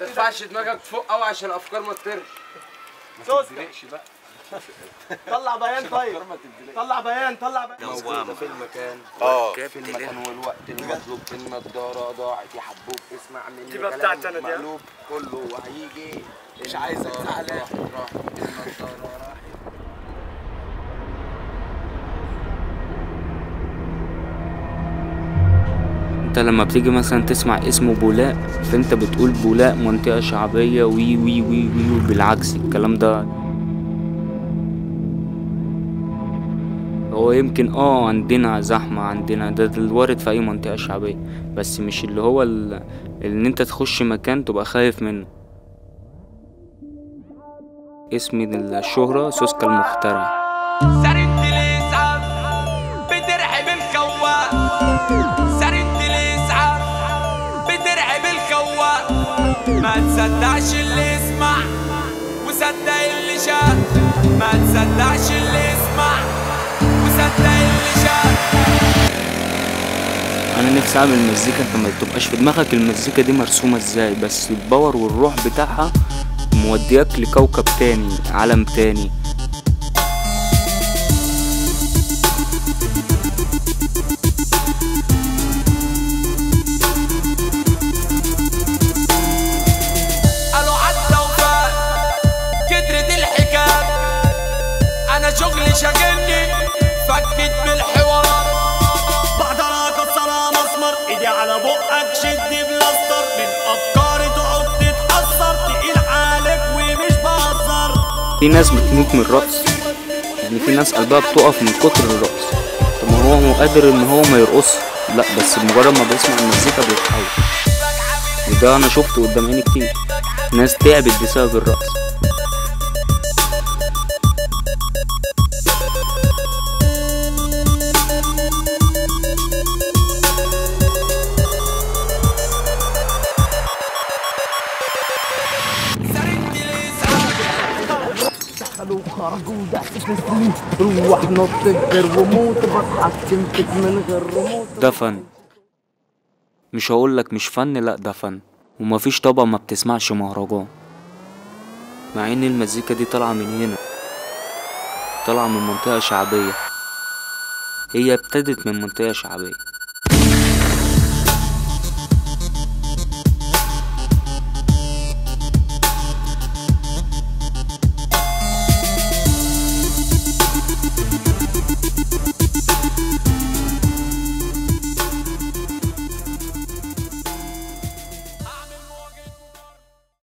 ترفعش دماغك فوق قوي عشان الافكار ما تطيرش. سوسكا طلع بيان طيب. طلع بيان طلع بيان. موجودة في المكان. آه. في المكان والوقت المطلوب. النضارة ضاعت يا حبوب. اسمع مني دي بقى كلام بتاعت أنا دي، كله هيجي. مش عايزك زعلان النضارة انت لما بتيجي مثلا تسمع اسمه بولاق فأنت بتقول بولاق منطقة شعبية وي وي وي وي وبالعكس الكلام ده. هو يمكن آه عندنا زحمة عندنا ده, ده الوارد في أي منطقة شعبية بس مش اللي هو ال- إن أنت تخش مكان تبقى خايف منه. اسمي الشهرة سوسكا المخترع تصدقش اللي يسمع وصدق اللي شاف. ما تصدقش اللي يسمع وصدق اللي شاف. أنا نفسي أعمل مزيكا أنت ما بتبقاش في دماغك المزيكا دي مرسومة إزاي بس الباور والروح بتاعها مودياك لكوكب تاني عالم تاني. فكت بالحوار مسمر إيدي على بقك بلاستر. من أفكاري تقعد تقيل عليك ومش بهزر. في ناس بتموت من الرقص. يعني في ناس قلبها بتقف من كتر الرقص. طب ما هو قادر إن هو ما يرقص؟ لأ بس مجرد ما بيسمع المزيكا بيتحول. وده أنا شفته قدام عيني كتير. ناس تعبت بسبب الرقص. دخلوا وخرجوا ضحكت روح نط الجر وموت بضحك تمسك من غير ريموت ده فن. مش هقولك مش فن لا ده فن. ومفيش طبقة ما بتسمعش مهرجان. مع إن المزيكا دي طالعة من هنا. طالعة من منطقة شعبية. هي ابتدت من منطقة شعبية.